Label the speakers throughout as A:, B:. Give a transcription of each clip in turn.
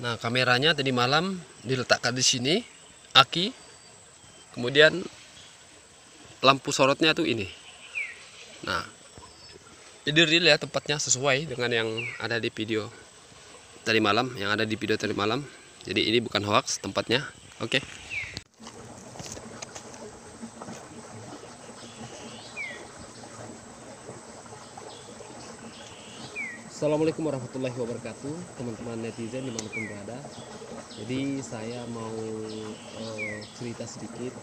A: Nah, kameranya tadi malam diletakkan di sini, aki. Kemudian lampu sorotnya tuh ini. Nah, jadi real ya tempatnya sesuai dengan yang ada di video tadi malam, yang ada di video tadi malam. Jadi ini bukan hoax tempatnya. Oke. Assalamualaikum warahmatullahi wabarakatuh teman-teman netizen di mana pun berada. Jadi saya mau eh, cerita sedikit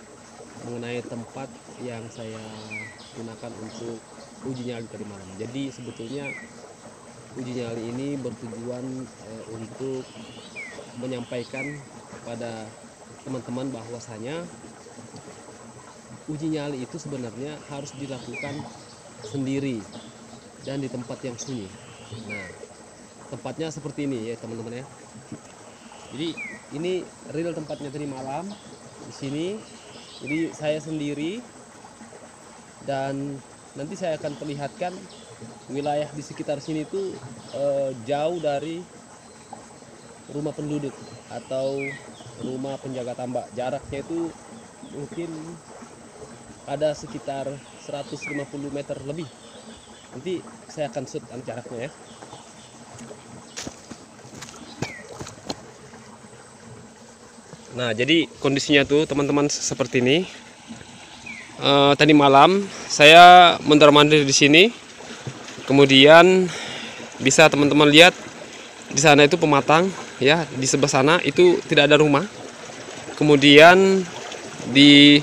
A: mengenai tempat yang saya gunakan untuk uji nyali tadi malam. Jadi sebetulnya uji nyali ini bertujuan eh, untuk menyampaikan kepada teman-teman bahwasanya uji nyali itu sebenarnya harus dilakukan sendiri dan di tempat yang sunyi Nah, tempatnya seperti ini ya teman-teman ya. Jadi ini real tempatnya tadi malam di sini. Jadi saya sendiri dan nanti saya akan perlihatkan wilayah di sekitar sini itu eh, jauh dari rumah penduduk atau rumah penjaga tambak. Jaraknya itu mungkin ada sekitar 150 meter lebih nanti saya akan shoot jaraknya ya. Nah jadi kondisinya tuh teman-teman seperti ini. Uh, tadi malam saya mondar mandir di sini. Kemudian bisa teman-teman lihat di sana itu pematang ya di sebelah sana itu tidak ada rumah. Kemudian di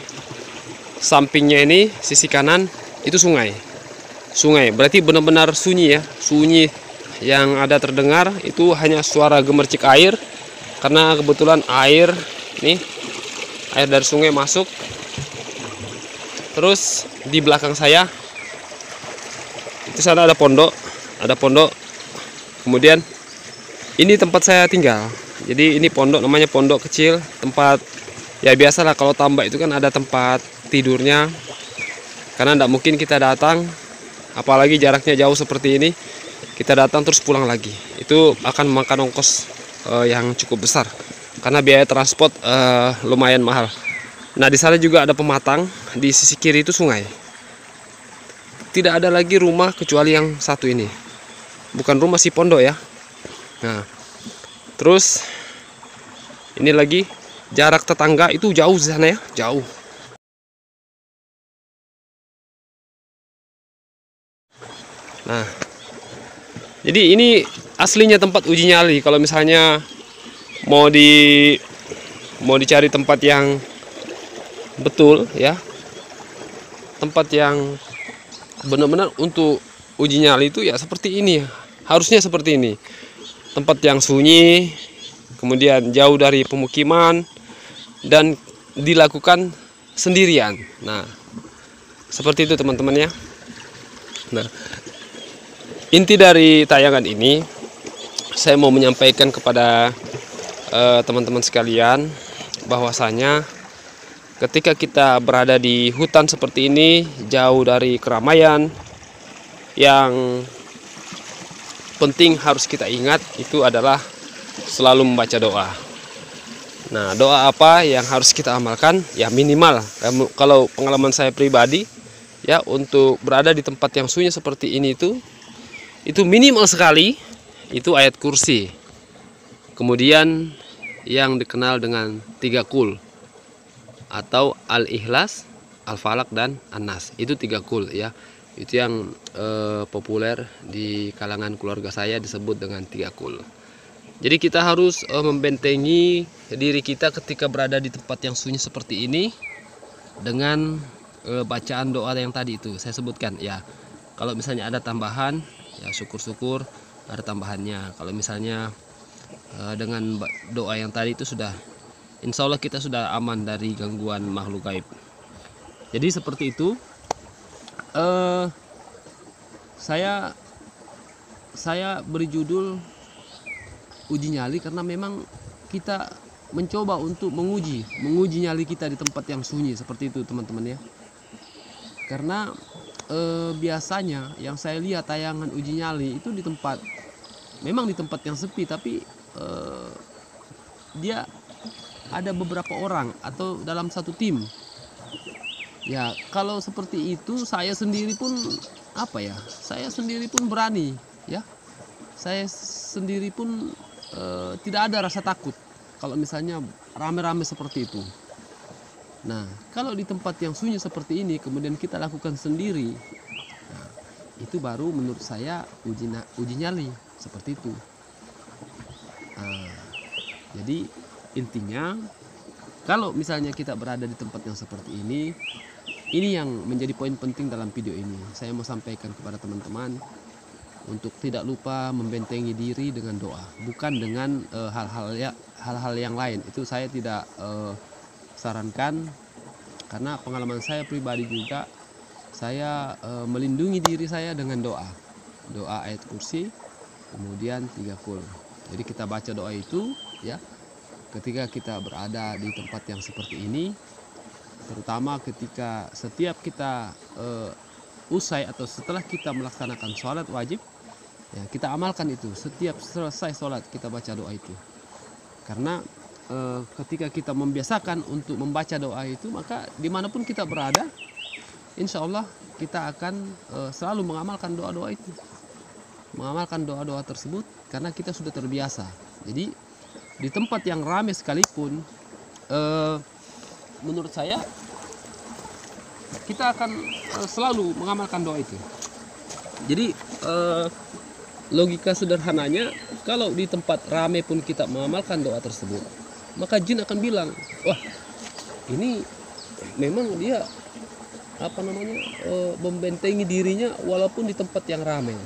A: sampingnya ini sisi kanan itu sungai sungai. Berarti benar-benar sunyi ya? Sunyi yang ada terdengar itu hanya suara gemercik air. Karena kebetulan air nih air dari sungai masuk. Terus di belakang saya itu sana ada pondok ada pondok. Kemudian ini tempat saya tinggal. Jadi ini pondok namanya pondok kecil tempat ya biasalah kalau tambak itu kan ada tempat tidurnya. Karena tidak mungkin kita datang apalagi jaraknya jauh seperti ini kita datang terus pulang lagi. Itu akan memakan ongkos uh, yang cukup besar. Karena biaya transport uh, lumayan mahal. Nah di sana juga ada pematang di sisi kiri itu sungai. Tidak ada lagi rumah kecuali yang satu ini. Bukan rumah si pondok ya. Nah terus ini lagi jarak tetangga itu jauh sana ya jauh Nah, jadi ini aslinya tempat uji nyali. Kalau misalnya mau di mau dicari tempat yang betul ya, tempat yang benar-benar untuk uji nyali itu ya seperti ini. Harusnya seperti ini. Tempat yang sunyi, kemudian jauh dari pemukiman dan dilakukan sendirian. Nah, seperti itu teman-teman ya. Nah, inti dari tayangan ini saya mau menyampaikan kepada eh, teman-teman uh, sekalian bahwasanya ketika kita berada di hutan seperti ini jauh dari keramaian yang penting harus kita ingat itu adalah selalu membaca doa. Nah, doa apa yang harus kita amalkan? Ya minimal kalau pengalaman saya pribadi ya untuk berada di tempat yang sunyi seperti ini itu itu minimal sekali. Itu ayat kursi. Kemudian yang dikenal dengan tiga kul. Atau al-ikhlas al-falak dan an-nas. Itu tiga kul ya. Itu yang eh, populer di kalangan keluarga saya disebut dengan tiga kul. Jadi kita harus eh, membentengi diri kita ketika berada di tempat yang sunyi seperti ini dengan eh, bacaan doa yang tadi itu. Saya sebutkan ya. Kalau misalnya ada tambahan ya syukur-syukur ada tambahannya. Kalau misalnya uh, dengan doa yang tadi itu sudah insya Allah kita sudah aman dari gangguan makhluk gaib. Jadi seperti itu uh, saya saya beri judul uji nyali karena memang kita mencoba untuk menguji menguji nyali kita di tempat yang sunyi seperti itu teman-teman ya. Karena eh, biasanya yang saya lihat tayangan uji nyali itu di tempat memang di tempat yang sepi tapi eh, dia ada beberapa orang atau dalam satu tim. Ya kalau seperti itu saya sendiri pun apa ya saya sendiri pun berani ya. Saya sendiri pun e, tidak ada rasa takut kalau misalnya rame-rame seperti itu nah kalau di tempat yang sunyi seperti ini kemudian kita lakukan sendiri nah, itu baru menurut saya uji uji nyali seperti itu nah, jadi intinya kalau misalnya kita berada di tempat yang seperti ini ini yang menjadi poin penting dalam video ini. Saya mau sampaikan kepada teman-teman untuk tidak lupa membentengi diri dengan doa, bukan dengan eh, hal-hal uh, ya hal-hal yang lain. Itu saya tidak uh, sarankan karena pengalaman saya pribadi juga saya uh, melindungi diri saya dengan doa. Doa ayat kursi, kemudian tiga kul. Jadi kita baca doa itu ya ketika kita berada di tempat yang seperti ini terutama ketika setiap kita uh, usai atau setelah kita melaksanakan sholat wajib ya kita amalkan itu setiap selesai sholat kita baca doa itu karena ketika kita membiasakan untuk membaca doa itu maka di mana pun kita berada insya Allah kita akan uh, selalu mengamalkan doa-doa itu mengamalkan doa-doa tersebut karena kita sudah terbiasa jadi di tempat yang ramai sekalipun uh, menurut saya kita akan selalu mengamalkan doa itu. Jadi logika sederhananya kalau di tempat ramai pun kita mengamalkan doa tersebut, maka jin akan bilang, wah ini memang dia apa namanya uh, membentengi dirinya walaupun di tempat yang ramai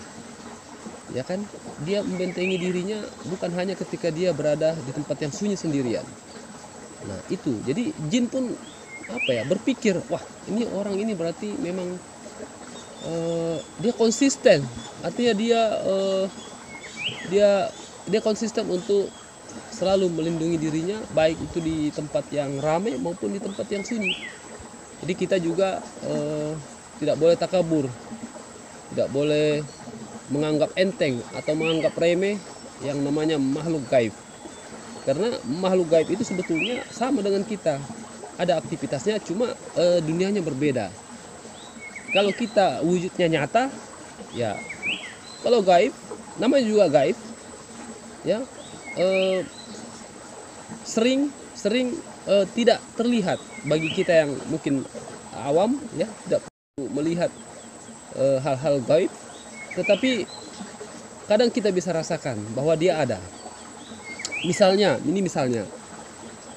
A: ya kan? Dia membentengi dirinya bukan hanya ketika dia berada di tempat yang sunyi sendirian. Nah itu. Jadi jin pun apa ya berpikir wah ini orang ini berarti memang uh, dia konsisten. Artinya dia uh, dia dia konsisten untuk selalu melindungi dirinya baik itu di tempat yang ramai maupun di tempat yang sunyi. Jadi kita juga uh, tidak boleh takabur. Tidak boleh menganggap enteng atau menganggap remeh yang namanya makhluk gaib. Karena makhluk gaib itu sebetulnya sama dengan kita. Ada aktivitasnya cuma e, dunianya berbeda. Kalau kita wujudnya nyata ya. Kalau gaib namanya juga gaib ya e, sering sering e, tidak terlihat bagi kita yang mungkin awam ya tidak melihat hal-hal gaib. Tetapi kadang kita bisa rasakan bahwa dia ada. Misalnya ini misalnya.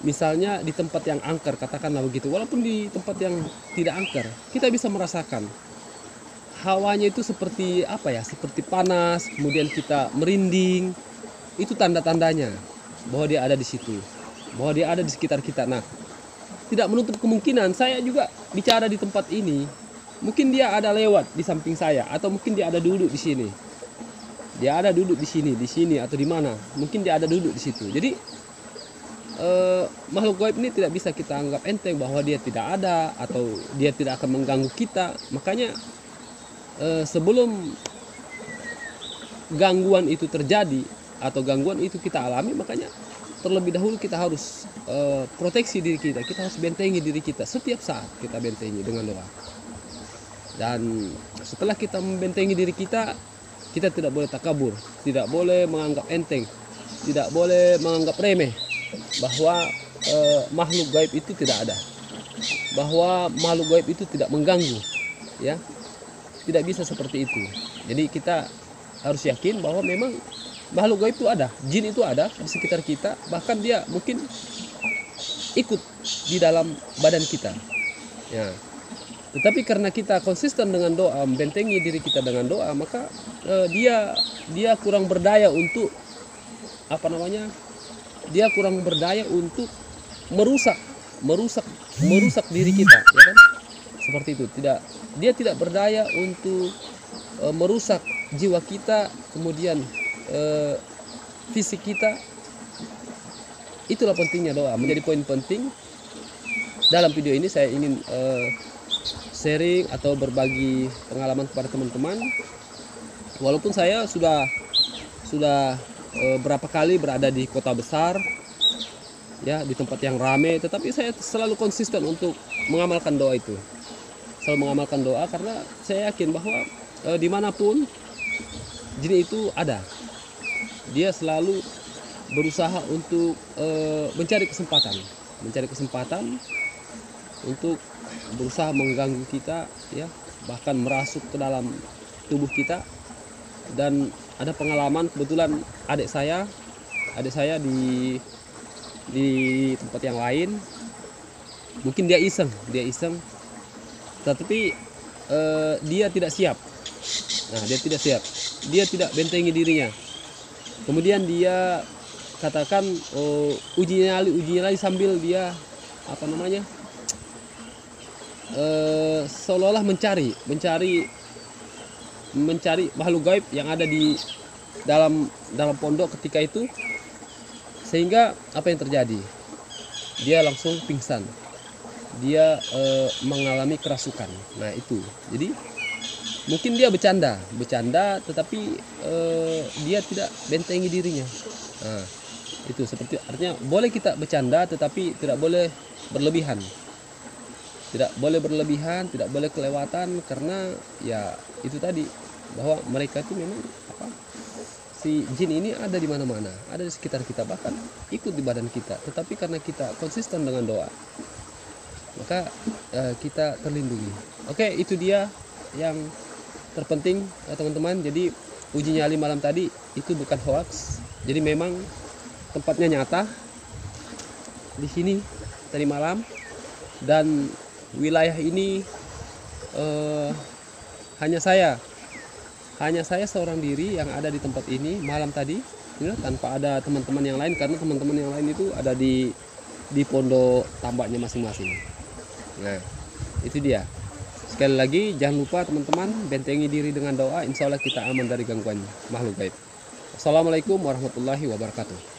A: Misalnya di tempat yang angker katakanlah begitu. Walaupun di tempat yang tidak angker kita bisa merasakan hawanya itu seperti apa ya? Seperti panas kemudian kita merinding itu tanda-tandanya bahwa dia ada di situ bahwa dia ada di sekitar kita. Nah tidak menutup kemungkinan saya juga bicara di tempat ini mungkin dia ada lewat di samping saya atau mungkin dia ada duduk di sini. Dia ada duduk di sini di sini atau di mana mungkin dia ada duduk di situ. Jadi eh, makhluk gaib ini tidak bisa kita anggap enteng bahwa dia tidak ada atau dia tidak akan mengganggu kita. Makanya eh, sebelum gangguan itu terjadi atau gangguan itu kita alami makanya terlebih dahulu kita harus uh, proteksi diri kita kita harus bentengi diri kita setiap saat kita bentengi dengan doa dan setelah kita membentengi diri kita kita tidak boleh takabur, tidak boleh menganggap enteng, tidak boleh menganggap remeh bahwa e, makhluk gaib itu tidak ada. Bahwa makhluk gaib itu tidak mengganggu, ya. Tidak bisa seperti itu. Jadi kita harus yakin bahwa memang makhluk gaib itu ada, jin itu ada di sekitar kita, bahkan dia mungkin ikut di dalam badan kita. Ya, tetapi karena kita konsisten dengan doa, membentengi diri kita dengan doa, maka uh, dia dia kurang berdaya untuk apa namanya? Dia kurang berdaya untuk merusak, merusak, merusak diri kita, ya kan? Seperti itu. Tidak, dia tidak berdaya untuk uh, merusak jiwa kita, kemudian uh, fisik kita. Itulah pentingnya doa. Menjadi poin penting dalam video ini saya ingin uh, sharing atau berbagi pengalaman kepada teman-teman. Walaupun saya sudah sudah e, berapa kali berada di kota besar, ya di tempat yang rame tetapi saya selalu konsisten untuk mengamalkan doa itu selalu mengamalkan doa karena saya yakin bahwa e, di mana pun jin itu ada dia selalu berusaha untuk e, mencari kesempatan. Mencari kesempatan untuk berusaha mengganggu kita ya. Bahkan merasuk ke dalam tubuh kita. Dan ada pengalaman kebetulan adik saya adik saya di di tempat yang lain. Mungkin dia iseng dia iseng. Tetapi eh, dia tidak siap. Nah dia tidak siap. Dia tidak bentengi dirinya kemudian dia katakan oh, uji nyali uji nyali sambil dia apa namanya eh, seolah-olah mencari mencari mencari makhluk gaib yang ada di dalam dalam pondok ketika itu sehingga apa yang terjadi? Dia langsung pingsan. Dia eh, mengalami kerasukan. Nah itu. Jadi mungkin dia bercanda bercanda tetapi eh, dia tidak bentengi dirinya. Nah, itu seperti artinya boleh kita bercanda tetapi tidak boleh berlebihan. Tidak boleh berlebihan tidak boleh kelewatan karena ya itu tadi bahwa mereka itu memang apa si jin ini ada di mana-mana ada di sekitar kita bahkan ikut di badan kita. Tetapi karena kita konsisten dengan doa maka eh, kita terlindungi. Oke itu dia yang terpenting ya, teman-teman. Jadi uji nyali malam tadi itu bukan hoax. Jadi memang tempatnya nyata di sini tadi malam. Dan wilayah ini eh, hanya saya hanya saya seorang diri yang ada di tempat ini malam tadi. Ya, tanpa ada teman-teman yang lain karena teman-teman yang lain itu ada di di pondok tambaknya masing-masing. Nah itu dia sekali lagi jangan lupa teman-teman bentengi diri dengan doa. Insya Allah kita aman dari gangguan makhluk gaib. Assalamualaikum warahmatullahi wabarakatuh